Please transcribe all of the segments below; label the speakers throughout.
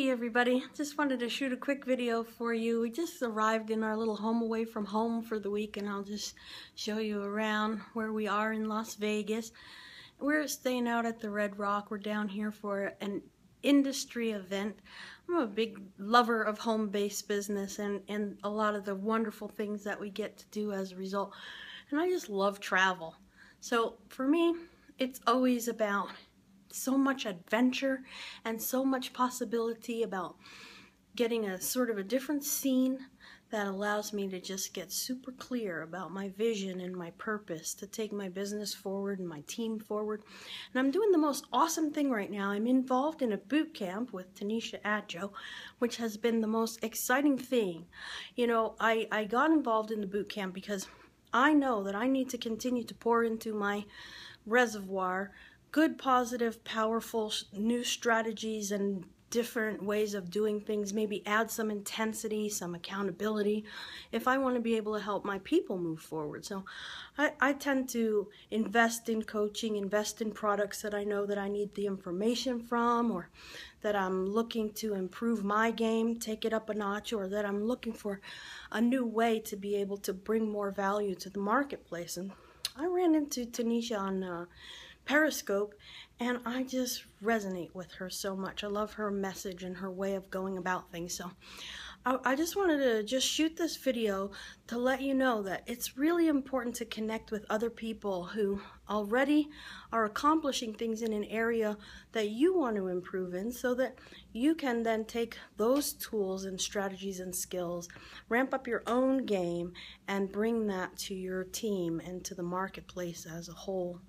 Speaker 1: Hey everybody, just wanted to shoot a quick video for you. We just arrived in our little home away from home for the week and I'll just show you around where we are in Las Vegas. We're staying out at the Red Rock. We're down here for an industry event. I'm a big lover of home-based business and, and a lot of the wonderful things that we get to do as a result. And I just love travel. So for me, it's always about so much adventure and so much possibility about getting a sort of a different scene that allows me to just get super clear about my vision and my purpose to take my business forward and my team forward. And I'm doing the most awesome thing right now. I'm involved in a boot camp with Tanisha Adjo, which has been the most exciting thing. You know, I, I got involved in the boot camp because I know that I need to continue to pour into my reservoir good, positive, powerful new strategies and different ways of doing things, maybe add some intensity, some accountability, if I want to be able to help my people move forward. So I, I tend to invest in coaching, invest in products that I know that I need the information from or that I'm looking to improve my game, take it up a notch, or that I'm looking for a new way to be able to bring more value to the marketplace. And I ran into Tanisha on uh, Periscope, and I just resonate with her so much. I love her message and her way of going about things. So I, just wanted to just shoot this video to let you know that it's really important to connect with other people who already are accomplishing things in an area that you want to improve in so that you can then take those tools and strategies and skills, ramp up your own game, and bring that to your team and to the marketplace as a whole.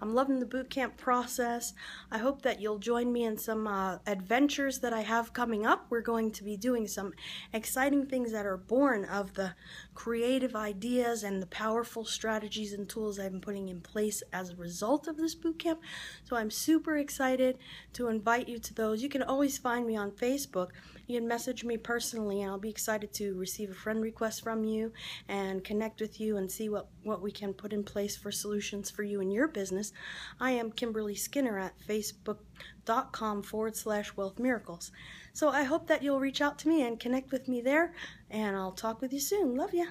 Speaker 1: I'm loving the bootcamp process. I hope that you'll join me in some uh, adventures that I have coming up. We're going to be doing some exciting things that are born of the creative ideas and the powerful strategies and tools I've been putting in place as a result of this boot camp. So I'm super excited to invite you to those. You can always find me on Facebook. You can message me personally and I'll be excited to receive a friend request from you and connect with you and see what, what we can put in place for solutions for you in your business. I am Kimberly Skinner at facebook.com forward slash wealth miracles. So I hope that you'll reach out to me and connect with me there and I'll talk with you soon. Love ya.